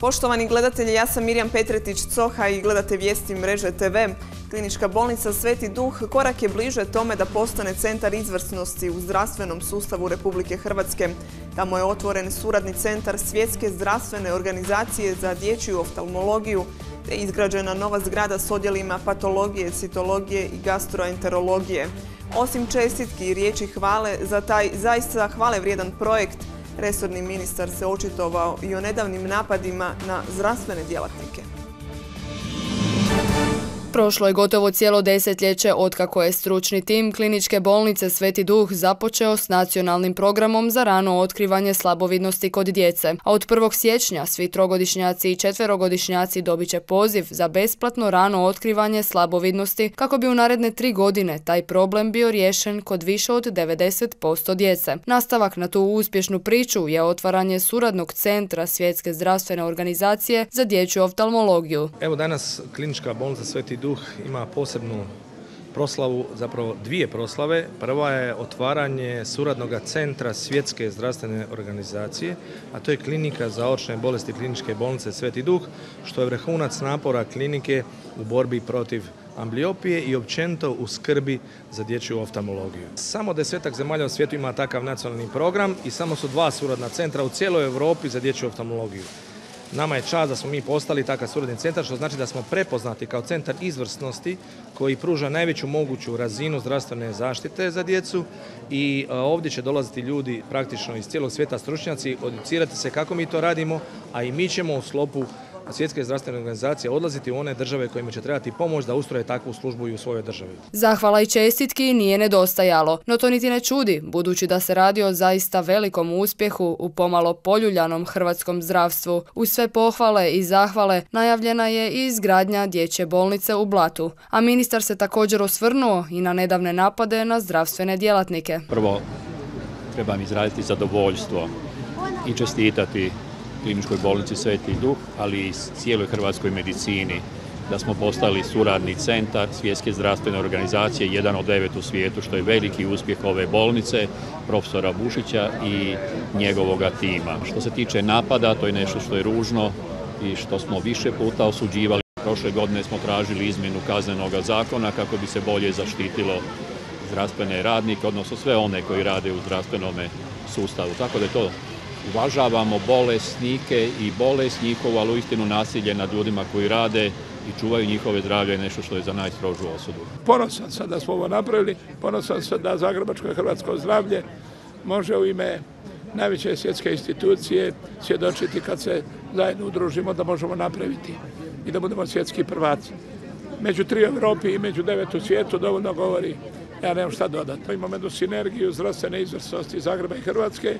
Poštovani gledatelji, ja sam Mirjam Petretić-Coha i gledate vijesti mreže TV. Klinička bolnica Sveti Duh korak je bliže tome da postane centar izvrsnosti u zdravstvenom sustavu Republike Hrvatske. Tamo je otvoren suradni centar Svjetske zdravstvene organizacije za dječju oftalmologiju te izgrađena nova zgrada s odjelima patologije, citologije i gastroenterologije. Osim čestitki i riječi hvale za taj zaista hvale vrijedan projekt, Resorni ministar se očitovao i o nedavnim napadima na zdravstvene djelatnike. Prošlo je gotovo cijelo desetljeće otkako je stručni tim kliničke bolnice Sveti Duh započeo s nacionalnim programom za rano otkrivanje slabovidnosti kod djece, a od 1. siječnja svi trogodišnjaci i četverogodišnjaci dobit će poziv za besplatno rano otkrivanje slabovidnosti kako bi u naredne tri godine taj problem bio riješen kod više od 90% djece. Nastavak na tu uspješnu priču je otvaranje suradnog centra Svjetske zdravstvene organizacije za dječju oftalmologiju. Evo danas klinička bolnica Sveti duh ima posebnu proslavu, zapravo dvije proslave. Prva je otvaranje suradnog centra Svjetske zdravstvene organizacije, a to je klinika za očne bolesti kliničke bolnice Sveti Duh, što je vrhunac napora klinike u borbi protiv ambliopije i općenito u skrbi za dječju oftalmologiju. Samo desetak zemalja u svijetu ima takav nacionalni program i samo su dva suradna centra u cijeloj Europi za dječju oftalmologiju. Nama je čast da smo mi postali takav suradni centar, što znači da smo prepoznati kao centar izvrsnosti koji pruža najveću moguću razinu zdravstvene zaštite za djecu i e, ovdje će dolaziti ljudi praktično iz cijelog svijeta stručnjaci, educirati se kako mi to radimo, a i mi ćemo u slopu svjetske zdravstvene organizacije odlaziti u one države kojima će trebati pomoć da ustroje takvu službu i u svojoj državi. Zahvala i čestitki nije nedostajalo, no to niti ne čudi, budući da se radi o zaista velikom uspjehu u pomalo poljuljanom hrvatskom zdravstvu. U sve pohvale i zahvale najavljena je i izgradnja dječje bolnice u Blatu, a ministar se također osvrnuo i na nedavne napade na zdravstvene djelatnike. Prvo, trebam izraziti zadovoljstvo i čestitati kliničkoj bolnici Sveti Duh, ali i cijeloj hrvatskoj medicini da smo postali suradni centar Svjetske zdravstvene organizacije, jedan od devet u svijetu, što je veliki uspjeh ove bolnice, profesora Bušića i njegovoga tima. Što se tiče napada, to je nešto što je ružno i što smo više puta osuđivali. Prošle godine smo tražili izmjenu kaznenog zakona kako bi se bolje zaštitilo zdravstvene radnike, odnosno sve one koji rade u zdravstvenom sustavu. Tako da je to uvažavamo bolesnike i bolest njihovu, ali uistinu nasilje nad ljudima koji rade i čuvaju njihove zdravlje je nešto što je za najstrožu osudu. Ponosan sam da smo ovo napravili, ponosan sam da Zagrebačko Hrvatsko zdravlje može u ime najveće svjetske institucije svjedočiti kad se zajedno udružimo da možemo napraviti i da budemo svjetski prvaci. Među tri Europi i među devet svijetu dovoljno govori, ja nemam šta dodati. Imamo jednu sinergiju zdravstvene izvrsnosti Zagreba i Hrvatske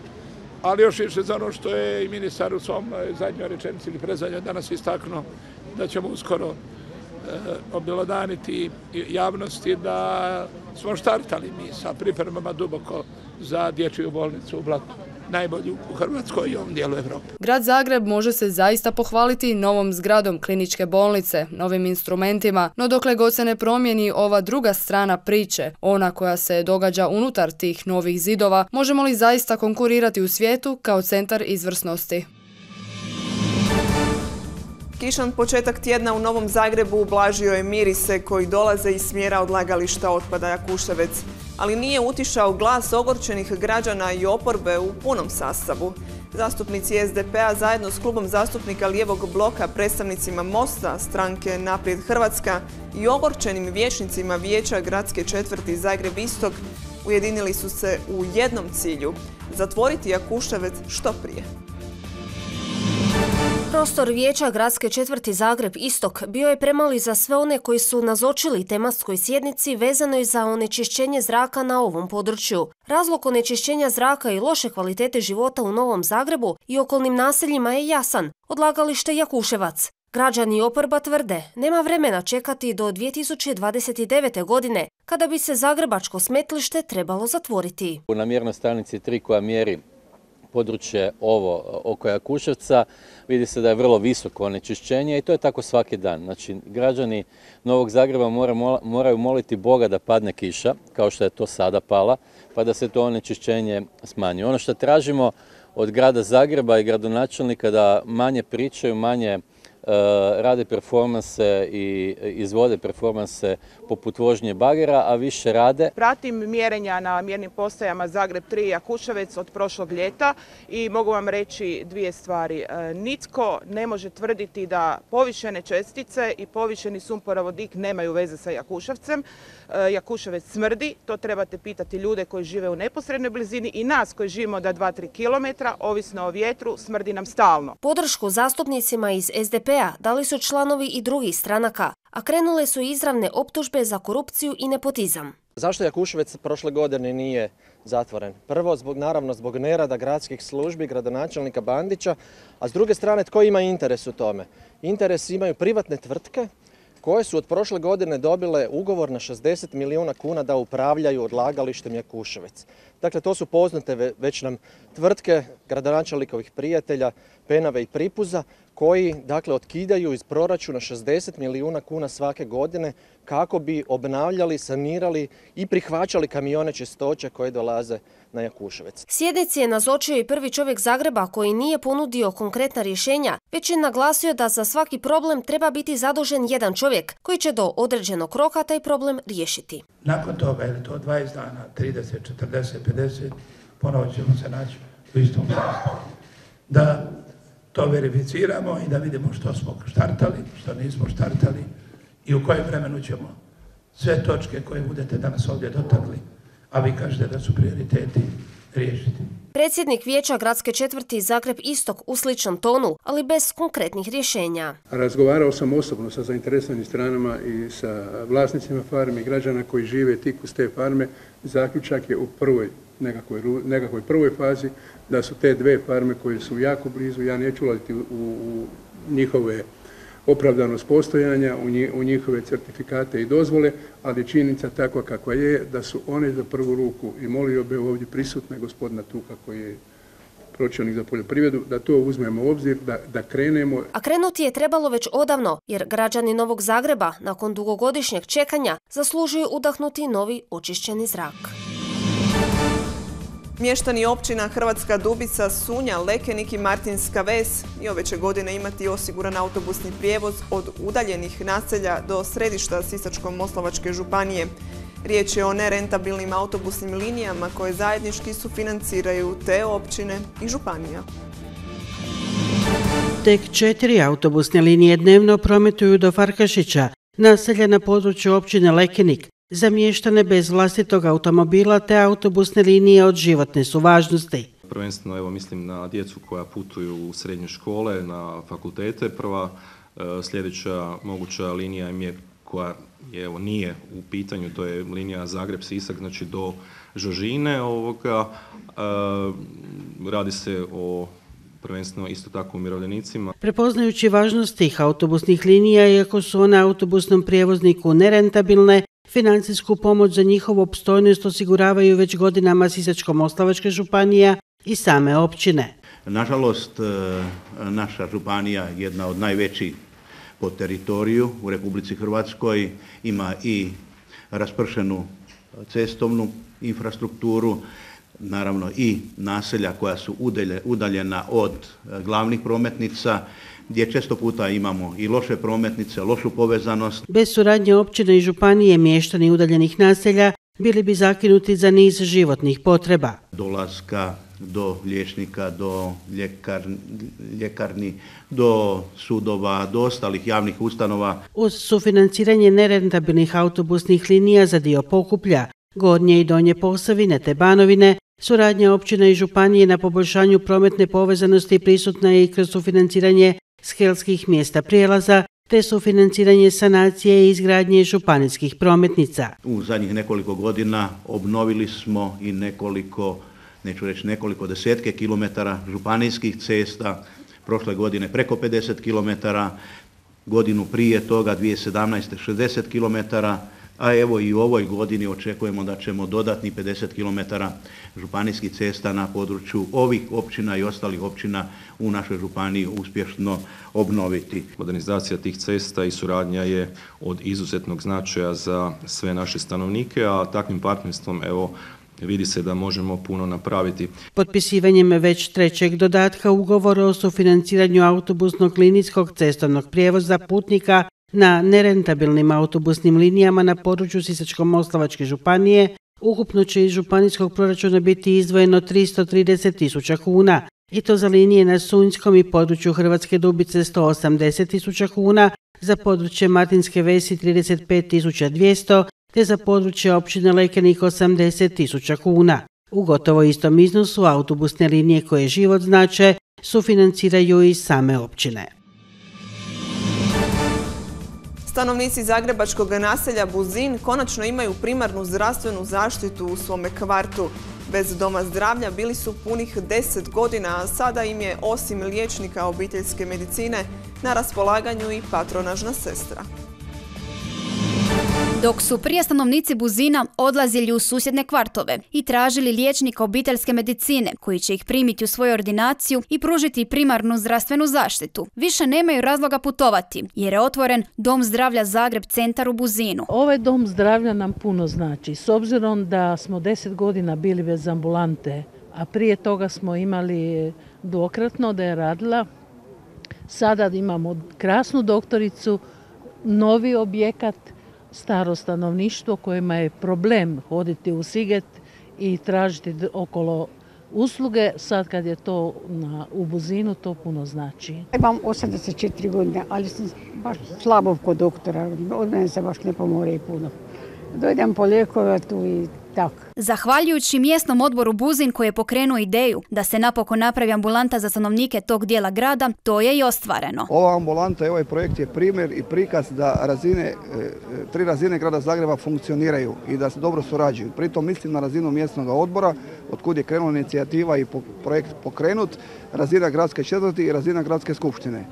ali još više za ono što je i ministar u svom e, zadnjoj rečenici ili prezadnjoj danas istaknuo da ćemo uskoro e, obilodaniti javnosti da smo štartali mi sa pripremama duboko za dječju bolnicu u Blatu najbolju u Hrvatskoj i ovom dijelu Evrope. Grad Zagreb može se zaista pohvaliti novom zgradom kliničke bolnice, novim instrumentima, no dokle god se ne promijeni ova druga strana priče, ona koja se događa unutar tih novih zidova, možemo li zaista konkurirati u svijetu kao centar izvrsnosti? Kišan početak tjedna u Novom Zagrebu ublažio je mirise koji dolaze iz smjera odlagališta otpada Jakuševec, ali nije utišao glas ogorčenih građana i oporbe u punom sastavu. Zastupnici SDP-a zajedno s klubom zastupnika Lijevog bloka, predstavnicima Mosta, stranke Naprijed Hrvatska i ogorčenim vječnicima Vijeća gradske četvrti Zagreb Istok ujedinili su se u jednom cilju – zatvoriti Jakuševec što prije. Prostor vijeća gradske četvrti Zagreb Istok bio je premali za sve one koji su nazočili tematskoj sjednici vezanoj za onečišćenje zraka na ovom području. Razlog onečišćenja zraka i loše kvalitete života u Novom Zagrebu i okolnim naseljima je jasan. Odlagalište Jakuševac. Građani oporba tvrde, nema vremena čekati do 2029. godine, kada bi se zagrebačko smetlište trebalo zatvoriti. Na mjernoj stanici 3 koja mjeri područje ovo oko Jakuševca vidi se da je vrlo visoko onečišćenje i to je tako svaki dan. Znači građani Novog Zagreba moraju moliti Boga da padne kiša, kao što je to sada pala, pa da se to onečišćenje smanji. Ono što tražimo od grada Zagreba i gradonačelnika da manje pričaju, manje rade performanse i izvode performanse poput vožnje bagera, a više rade. Pratim mjerenja na mjernim postajama Zagreb 3 i Jakuševec od prošlog ljeta i mogu vam reći dvije stvari. E, nitko ne može tvrditi da povišene čestice i povišeni sumporovodik nemaju veze sa Jakuševcem. E, Jakuševec smrdi, to trebate pitati ljude koji žive u neposrednoj blizini i nas koji živimo da 2-3 km, ovisno o vjetru, smrdi nam stalno. Podršku zastupnicima iz SDP-a dali su članovi i drugih stranaka, a krenule su izravne optužbe za korupciju i nepotizam. Zašto Jakuševec prošle godine nije zatvoren? Prvo, zbog, naravno, zbog nerada gradskih službi, gradonačelnika Bandića, a s druge strane, tko ima interes u tome? Interes imaju privatne tvrtke koje su od prošle godine dobile ugovor na 60 milijuna kuna da upravljaju odlagalištem Jakuševec. Dakle, to su poznate već nam tvrtke gradonačelnikovih prijatelja Penave i Pripuza koji dakle otkidaju iz proračuna 60 milijuna kuna svake godine kako bi obnavljali, sanirali i prihvaćali kamione čistoće koje dolaze na Jakuševec. Sjednici je nazočio i prvi čovjek Zagreba koji nije ponudio konkretna rješenja, već je naglasio da za svaki problem treba biti zadužen jedan čovjek koji će do određenog roka taj problem riješiti. Nakon toga, je to 20 dana, 30, 40, 50, ponovo ćemo se naći u istom Da to verificiramo i da vidimo što smo štartali, što nismo štartali i u kojem vremenu ćemo sve točke koje budete danas ovdje dotakli, a vi kažete da su prioriteti riješiti. Predsjednik vijeća gradske četvrti Zagreb Istok u sličnom tonu, ali bez konkretnih rješenja. Razgovarao sam osobno sa zainteresovanim stranama i sa vlasnicima farme i građana koji žive tik uz te farme. Zaključak je u prvoj nekakvoj, prvoj fazi da su te dve farme koje su jako blizu, ja neću ulaziti u, u njihove opravdanost postojanja, u njihove certifikate i dozvole, ali činjenica takva kakva je da su one za prvu ruku i molio bi ovdje prisutne gospodina Tuka koji je pročelnik za poljoprivredu, da to uzmemo u obzir, da, da krenemo. A krenuti je trebalo već odavno, jer građani Novog Zagreba, nakon dugogodišnjeg čekanja, zaslužuju udahnuti novi očišćeni zrak. Mještani općina Hrvatska Dubica, Sunja, Lekenik i Martinska Ves i ove će godine imati osiguran autobusni prijevoz od udaljenih naselja do središta Sisačko-Moslavačke županije. Riječ je o nerentabilnim autobusnim linijama koje zajednički sufinanciraju te općine i županija. Tek četiri autobusne linije dnevno prometuju do Farkašića, naselja na području općine Lekenik, zamještane bez vlastitog automobila te autobusne linije od životne su važnosti. Prvenstveno evo mislim na djecu koja putuju u srednje škole, na fakultete. Prva e, sljedeća moguća linija je koja je, evo, nije u pitanju, to je linija Zagreb-Sisak, znači do Žožine ovoga. E, radi se o prvenstveno isto tako umirovljenicima. Prepoznajući važnost tih autobusnih linija, iako su one autobusnom prijevozniku nerentabilne, Financijsku pomoć za njihovu opstojnost osiguravaju već godinama Sisačko-Moslavačka županija i same općine. Nažalost, e, naša županija je jedna od najvećih po teritoriju u Republici Hrvatskoj, ima i raspršenu cestovnu infrastrukturu, naravno i naselja koja su udaljena od glavnih prometnica gdje često puta imamo i loše prometnice, lošu povezanost. Bez suradnje općine i županije mještani udaljenih naselja bili bi zakinuti za niz životnih potreba. Dolaska do liječnika, do ljekarni, do sudova, do ostalih javnih ustanova. Uz sufinanciranje nerentabilnih autobusnih linija za dio pokuplja, Gornje i Donje Posavine te Banovine, suradnja općina i županije na poboljšanju prometne povezanosti prisutna je i kroz sufinanciranje skelskih mjesta prijelaza te su financiranje sanacije i izgradnje županijskih prometnica. U zadnjih nekoliko godina obnovili smo i nekoliko, neću reći nekoliko desetke kilometara županijskih cesta, prošle godine preko 50 kilometara, godinu prije toga 2017. 60 kilometara, a evo i u ovoj godini očekujemo da ćemo dodatni 50 km županijskih cesta na području ovih općina i ostalih općina u našoj županiji uspješno obnoviti. Modernizacija tih cesta i suradnja je od izuzetnog značaja za sve naše stanovnike, a takvim partnerstvom evo vidi se da možemo puno napraviti. Potpisivanjem već trećeg dodatka ugovora o sufinanciranju autobusnog linijskog cestovnog prijevoza putnika na nerentabilnim autobusnim linijama na području Sisačko-Moslavačke županije ukupno će iz županijskog proračuna biti izdvojeno 330 tisuća kuna i to za linije na Sunjskom i području Hrvatske Dubice 180 tisuća kuna, za područje Martinske Vesi 35.200 te za područje općine Lekenik 80 tisuća kuna. U gotovo istom iznosu autobusne linije koje život znače sufinanciraju i same općine. Stanovnici Zagrebačkog naselja Buzin konačno imaju primarnu zdravstvenu zaštitu u svome kvartu. Bez doma zdravlja bili su punih 10 godina, a sada im je osim liječnika obiteljske medicine na raspolaganju i patronažna sestra. Dok su prije stanovnici Buzina odlazili u susjedne kvartove i tražili liječnika obiteljske medicine koji će ih primiti u svoju ordinaciju i pružiti primarnu zdravstvenu zaštitu, više nemaju razloga putovati jer je otvoren Dom zdravlja Zagreb centar u Buzinu. Ovaj Dom zdravlja nam puno znači. S obzirom da smo deset godina bili bez ambulante, a prije toga smo imali dvokratno da je radila, sada imamo krasnu doktoricu, novi objekat, staro stanovništvo kojima je problem hoditi u Siget i tražiti okolo usluge. Sad kad je to na, u Buzinu, to puno znači. Imam 84 godine, ali sam baš slabo kod doktora. Od mene se baš ne pomore i puno. Dojdem po lijekove tu i Zahvaljujući mjesnom odboru Buzin koji je pokrenuo ideju da se napokon napravi ambulanta za stanovnike tog dijela grada, to je i ostvareno. Ova ambulanta i ovaj projekt je primjer i prikaz da razine, e, tri razine grada Zagreba funkcioniraju i da se dobro surađuju. Pritom mislim na razinu mjesnog odbora, od kud je krenula inicijativa i projekt pokrenut, razina gradske četvrti i razina gradske skupštine.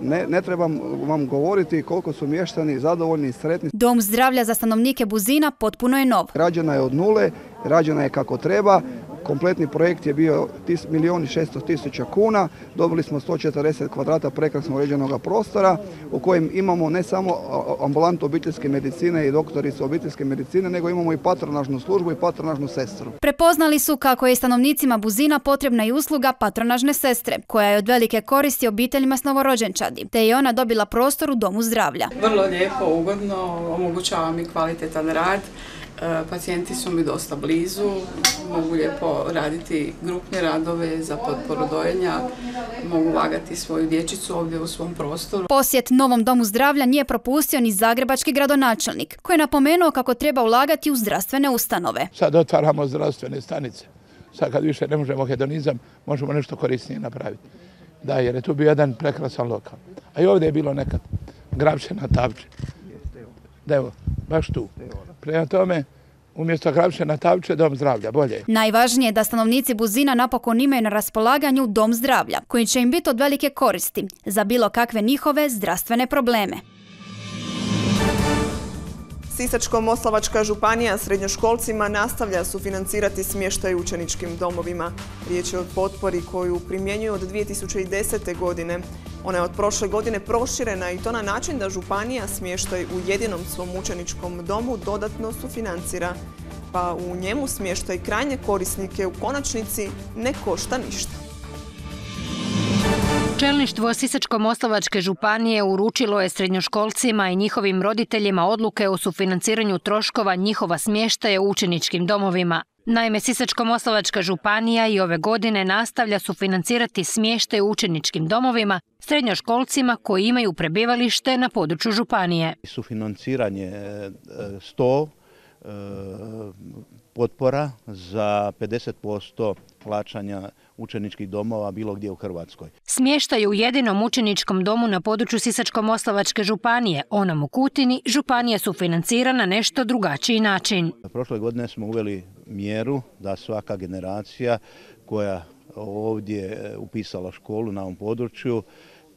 Ne, ne trebam vam govoriti koliko su mještani zadovoljni i sretni. Dom zdravlja za stanovnike Buzina potpuno je nov. Rađena je od nule, rađena je kako treba, Kompletni projekt je bio milijun i šesto tisuća kuna, dobili smo 140 kvadrata prekrasno uređenog prostora u kojem imamo ne samo ambulantu obiteljske medicine i doktoricu obiteljske medicine, nego imamo i patronažnu službu i patronažnu sestru. Prepoznali su kako je stanovnicima Buzina potrebna i usluga patronažne sestre, koja je od velike koristi obiteljima s novorođenčadi, te je ona dobila prostor u Domu zdravlja. Vrlo lijepo, ugodno, omogućava mi kvalitetan rad. E, pacijenti su mi dosta blizu, mogu lijepo raditi grupne radove za potporu dojenja, mogu vagati svoju dječicu ovdje u svom prostoru. Posjet Novom domu zdravlja nije propustio ni zagrebački gradonačelnik, koji je napomenuo kako treba ulagati u zdravstvene ustanove. Sad otvaramo zdravstvene stanice. Sad kad više ne možemo hedonizam, možemo nešto korisnije napraviti. Da, jer je tu bio jedan prekrasan lokal. A i ovdje je bilo nekad grabše na tavče. Da evo, baš tu. Prema tome, umjesto Gravše na Tavče, dom zdravlja, bolje. Najvažnije je da stanovnici Buzina napokon imaju na raspolaganju dom zdravlja, koji će im biti od velike koristi za bilo kakve njihove zdravstvene probleme. Sisačko-Moslavačka županija srednjoškolcima nastavlja sufinancirati smještaj učeničkim domovima. Riječ je o potpori koju primjenjuju od 2010. godine. Ona je od prošle godine proširena i to na način da županija smještaj u jedinom svom učeničkom domu dodatno sufinancira. Pa u njemu smještaj krajnje korisnike u konačnici ne košta ništa. Čelništvo Sisačko-Moslavačke županije uručilo je srednjoškolcima i njihovim roditeljima odluke o sufinanciranju troškova njihova smještaja u učeničkim domovima. Naime, Sisačko-Moslavačka županija i ove godine nastavlja sufinancirati smještaj u učeničkim domovima srednjoškolcima koji imaju prebivalište na području županije. Sufinanciranje 100 e, e, potpora za 50% plaćanja učeničkih domova bilo gdje u Hrvatskoj. Smještaj u jedinom učeničkom domu na području Sisačko-Moslavačke županije, onom u Kutini, županija su financira na nešto drugačiji način. Prošle godine smo uveli mjeru da svaka generacija koja ovdje upisala školu na ovom području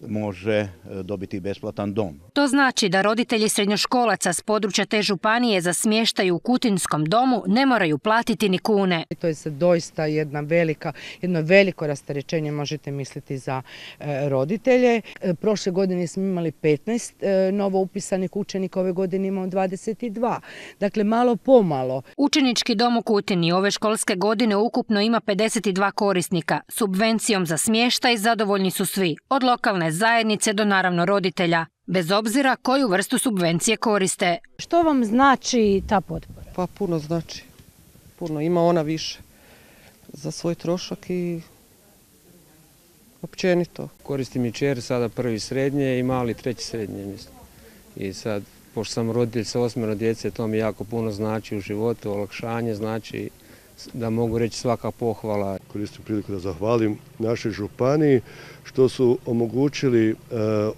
može e, dobiti besplatan dom. To znači da roditelji srednjoškolaca s područja te županije za smještaj u Kutinskom domu ne moraju platiti ni kune. To je doista jedna velika, jedno veliko rasterećenje možete misliti za e, roditelje. E, prošle godine smo imali 15 novo upisanih učenika, ove godine imamo 22. Dakle, malo pomalo. Učenički dom u Kutini ove školske godine ukupno ima 52 korisnika. Subvencijom za smještaj zadovoljni su svi, od lokalne zajednice do naravno roditelja, bez obzira koju vrstu subvencije koriste. Što vam znači ta potpora? Pa puno znači. Puno. Ima ona više za svoj trošak i općenito. Koristim i čer, sada prvi srednje i mali treći srednje, mislim. I sad, pošto sam roditelj sa osmero djece, to mi jako puno znači u životu, olakšanje znači da mogu reći svaka pohvala. Koristim priliku da zahvalim našoj županiji što su omogućili e,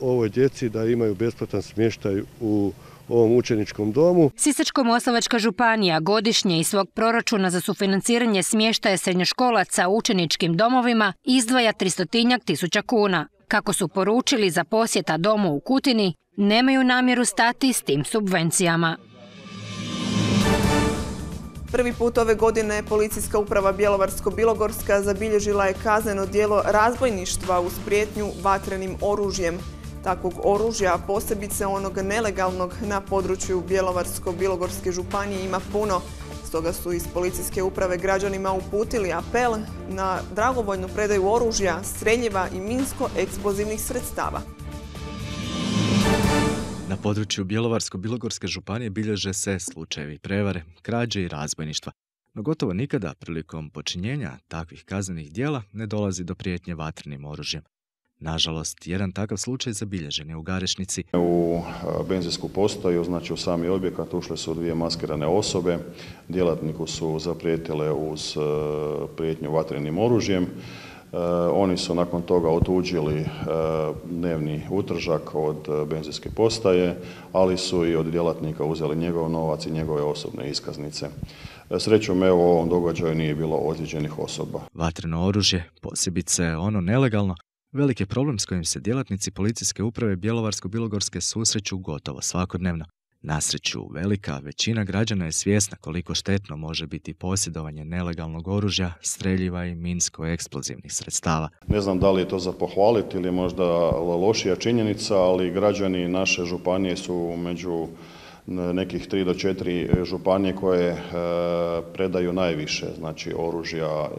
ovoj djeci da imaju besplatan smještaj u ovom učeničkom domu. Sisačko-moslavačka županija godišnje iz svog proračuna za sufinanciranje smještaja srednjoškolaca u učeničkim domovima izdvaja tristotinjak tisuća kuna. Kako su poručili za posjeta domu u Kutini, nemaju namjeru stati s tim subvencijama. Prvi put ove godine policijska uprava Bjelovarsko-Bilogorska zabilježila je kazneno dijelo razbojništva uz prijetnju vatrenim oružjem. Takvog oružja, posebice onog nelegalnog na području Bjelovarsko-Bilogorske županije ima puno. Stoga su iz policijske uprave građanima uputili apel na dragovoljnu predaju oružja, streljiva i minsko-eksplozivnih sredstava. Na području Bjelovarsko-Bilogorske županije bilježe se slučajevi prevare, krađe i razbojništva. No gotovo nikada prilikom počinjenja takvih kaznenih dijela ne dolazi do prijetnje vatrenim oružjem. Nažalost, jedan takav slučaj zabilježen je u Garešnici. U benzinsku postaju, znači u sami objekat, ušle su dvije maskirane osobe. Djelatniku su zaprijetile uz prijetnju vatrenim oružjem. E, oni su nakon toga otuđili e, dnevni utržak od e, benzinske postaje, ali su i od djelatnika uzeli njegov novac i njegove osobne iskaznice. Srećom, evo, u ovom događaju nije bilo ozlijeđenih osoba. Vatreno oružje, posebice ono nelegalno, veliki je problem s kojim se djelatnici policijske uprave Bjelovarsko-Bilogorske susreću gotovo svakodnevno. Nasreću, velika većina građana je svjesna koliko štetno može biti posjedovanje nelegalnog oružja, streljiva i minsko-eksplozivnih sredstava. Ne znam da li je to za pohvaliti ili možda lošija činjenica, ali građani naše županije su među nekih tri do četiri županije koje e, predaju najviše znači oružja e,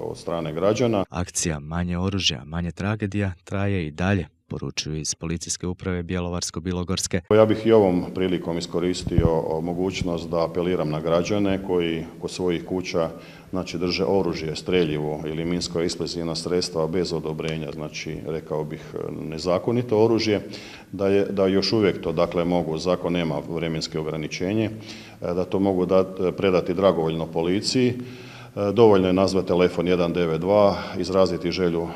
od strane građana. Akcija manje oružja, manje tragedija traje i dalje poručuju iz policijske uprave Bjelovarsko-Bilogorske. Ja bih i ovom prilikom iskoristio mogućnost da apeliram na građane koji kod svojih kuća znači drže oružje, streljivo ili minsko eksplozivna sredstva bez odobrenja, znači rekao bih nezakonito oružje, da, je, da još uvijek to dakle mogu, zakon nema vremenske ograničenje, da to mogu predati dragovoljno policiji E, dovoljno je nazvati telefon 192, izraziti želju e,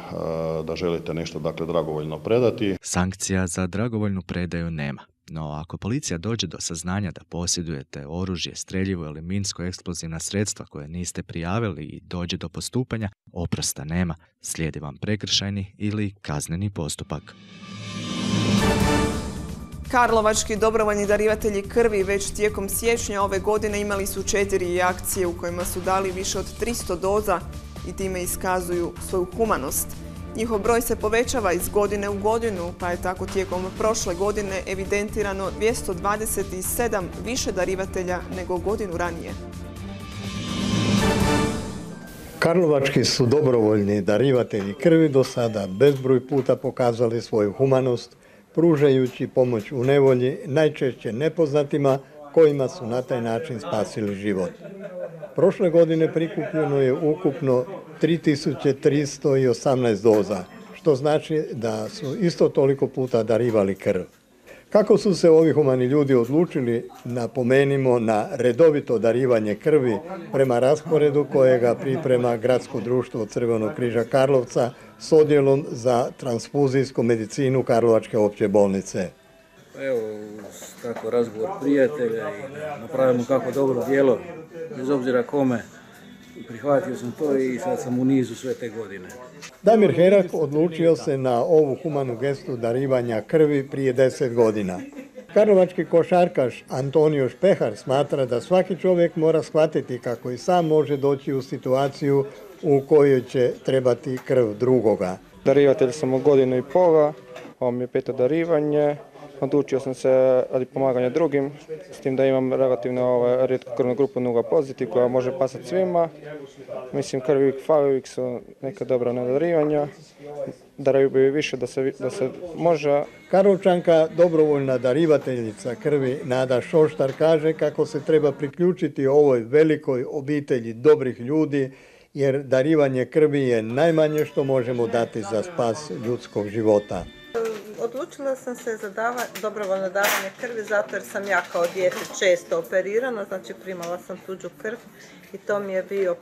da želite nešto dakle dragovoljno predati. Sankcija za dragovoljnu predaju nema. No ako policija dođe do saznanja da posjedujete oružje, streljivo ili minsko-eksplozivna sredstva koje niste prijavili i dođe do postupanja, oprosta nema. Slijedi vam prekršajni ili kazneni postupak. Karlovački dobrovoljni darivatelji krvi već tijekom siječnja ove godine imali su četiri akcije u kojima su dali više od 300 doza i time iskazuju svoju humanost. Njihov broj se povećava iz godine u godinu, pa je tako tijekom prošle godine evidentirano 227 više darivatelja nego godinu ranije. Karlovački su dobrovoljni darivatelji krvi do sada bezbroj puta pokazali svoju humanost, pružajući pomoć u nevolji najčešće nepoznatima kojima su na taj način spasili život. Prošle godine prikupljeno je ukupno 3318 doza, što znači da su isto toliko puta darivali krv. Kako su se ovi humani ljudi odlučili, napomenimo na redovito darivanje krvi prema rasporedu kojega priprema Gradsko društvo Crvenog križa Karlovca s odjelom za transfuzijsku medicinu Karlovačke opće bolnice. Evo, tako razgovor prijatelja i napravimo kako dobro djelo, bez obzira kome, prihvatio sam to i sad sam u nizu sve te godine. Damir Herak odlučio se na ovu humanu gestu darivanja krvi prije deset godina. Karlovački košarkaš Antonio Špehar smatra da svaki čovjek mora shvatiti kako i sam može doći u situaciju u kojoj će trebati krv drugoga. Darivatelj sam u godinu i pola, ovo mi je peto darivanje, odlučio sam se radi pomaganja drugim, s tim da imam relativno ovaj, rijetku krvnu grupu nuga pozitiv koja može pasati svima. Mislim krvi uvijek su neka dobra nadarivanja, daraju bi više da se, da se može. Karolčanka, dobrovoljna darivateljica krvi Nada Šoštar kaže kako se treba priključiti ovoj velikoj obitelji dobrih ljudi jer darivanje krvi je najmanje što možemo dati za spas ljudskog života. Odlučila sam se za dava, dobrovoljno davanje krvi zato jer sam ja kao dijete često operirana, znači primala sam tuđu krv i to mi je bio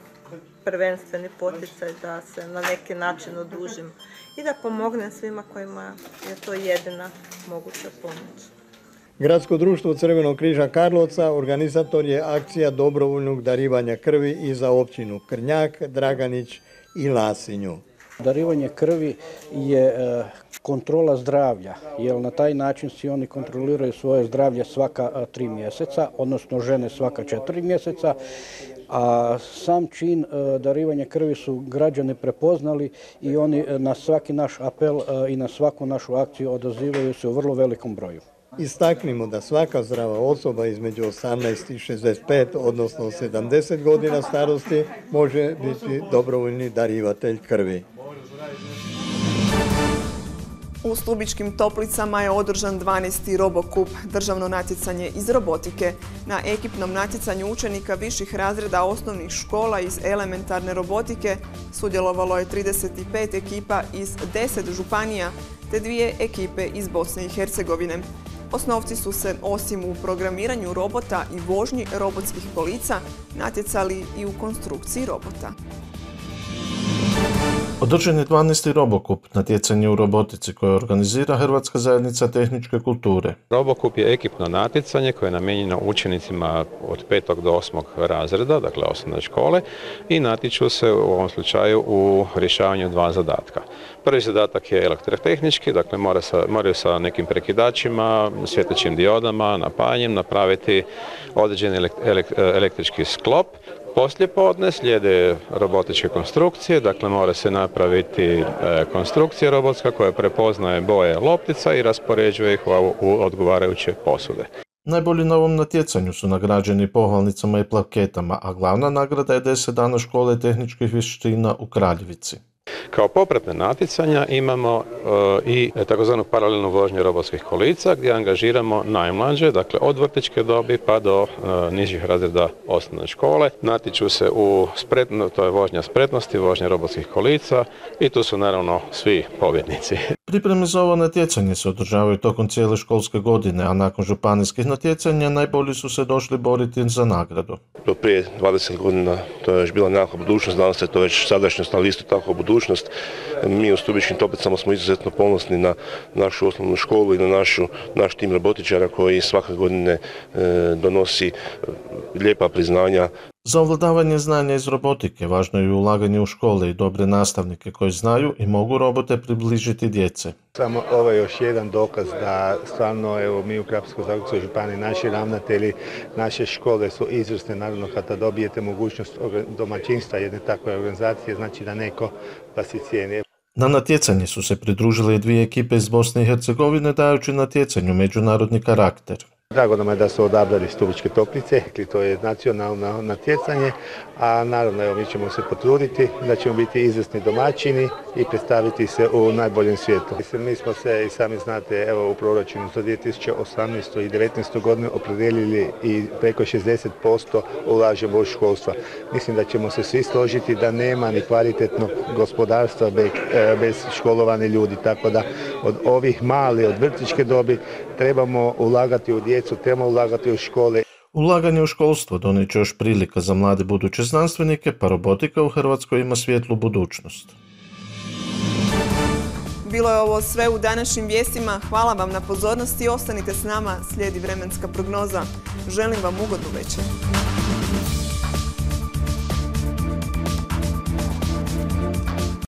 prvenstveni poticaj da se na neki način odužim i da pomognem svima kojima je to jedina moguća pomoć. Gradsko društvo Crvenog križa Karlovca organizator je akcija dobrovoljnog darivanja krvi i za općinu Krnjak, Draganić i Lasinju. Darivanje krvi je e, kontrola zdravlja, jer na taj način si oni kontroliraju svoje zdravlje svaka e, tri mjeseca, odnosno žene svaka četiri mjeseca, a sam čin e, darivanja krvi su građani prepoznali i oni na svaki naš apel i na svaku našu akciju odazivaju se u vrlo velikom broju. Istaknimo da svaka zdrava osoba između 18 i 65, odnosno 70 godina starosti, može biti dobrovoljni darivatelj krvi. U Stubičkim toplicama je održan 12. Robokup, državno natjecanje iz robotike. Na ekipnom natjecanju učenika viših razreda osnovnih škola iz elementarne robotike sudjelovalo je 35 ekipa iz 10 županija te dvije ekipe iz Bosne i Hercegovine. Osnovci su se osim u programiranju robota i vožnji robotskih kolica natjecali i u konstrukciji robota. Održan je 12. Robokup, natjecanje u robotici koje organizira Hrvatska zajednica tehničke kulture. Robokup je ekipno natjecanje koje je namijenjeno učenicima od 5. do 8. razreda, dakle osnovne škole, i natječu se u ovom slučaju u rješavanju dva zadatka. Prvi zadatak je elektrotehnički, dakle mora sa, moraju sa nekim prekidačima, svjetlećim diodama, napajanjem napraviti određeni električki sklop poslije podne slijede robotičke konstrukcije, dakle mora se napraviti e, konstrukcija robotska koja prepoznaje boje loptica i raspoređuje ih u odgovarajuće posude. Najbolji na ovom natjecanju su nagrađeni pohvalnicama i plaketama, a glavna nagrada je 10 dana škole tehničkih vještina u Kraljevici. Kao popratne natjecanja imamo e, i takozvanu paralelnu vožnju robotskih kolica gdje angažiramo najmlađe, dakle od vrtičke dobi pa do e, nižih razreda osnovne škole. Natiču se u spretno, to je vožnja spretnosti, vožnja robotskih kolica i tu su naravno svi pobjednici. Pripreme za ovo natjecanje se održavaju tokom cijele školske godine, a nakon županijskih natjecanja najbolji su se došli boriti za nagradu. Do prije 20 godina to je još bila nekakva budućnost, danas je to već sadašnjost, ali isto tako budućnost. Mi u Stubičkim toplicama smo izuzetno ponosni na našu osnovnu školu i na našu, naš tim robotičara koji svake godine e, donosi lijepa priznanja za ovladavanje znanja iz robotike važno je i ulaganje u škole i dobre nastavnike koji znaju i mogu robote približiti djece. Samo ovo je još jedan dokaz da stvarno evo, mi u Krapsko-Zagorskoj županiji, naši ravnatelji, naše škole su izvrsne, naravno kada dobijete mogućnost domaćinstva jedne takve organizacije, znači da neko vas i cijeni. Na natjecanje su se pridružile dvije ekipe iz Bosne i Hercegovine dajući natjecanju međunarodni karakter. Drago nam je da su odabrali Stubičke toplice, to je nacionalno natjecanje, a naravno evo, mi ćemo se potruditi da ćemo biti izvrsni domaćini i predstaviti se u najboljem svijetu. Mi smo se i sami znate evo u proračunu za 2018. i 2019. godinu opredelili i preko 60% ulažemo u školstva. Mislim da ćemo se svi složiti da nema ni kvalitetnog gospodarstva e, bez školovane ljudi, tako da od ovih mali, od vrtičke dobi trebamo ulagati u djecu, trebamo ulagati u škole. Ulaganje u školstvo donijet još prilika za mlade buduće znanstvenike, pa robotika u Hrvatskoj ima svjetlu budućnost. Bilo je ovo sve u današnjim vijestima. Hvala vam na pozornosti i ostanite s nama. Slijedi vremenska prognoza. Želim vam ugodnu večer.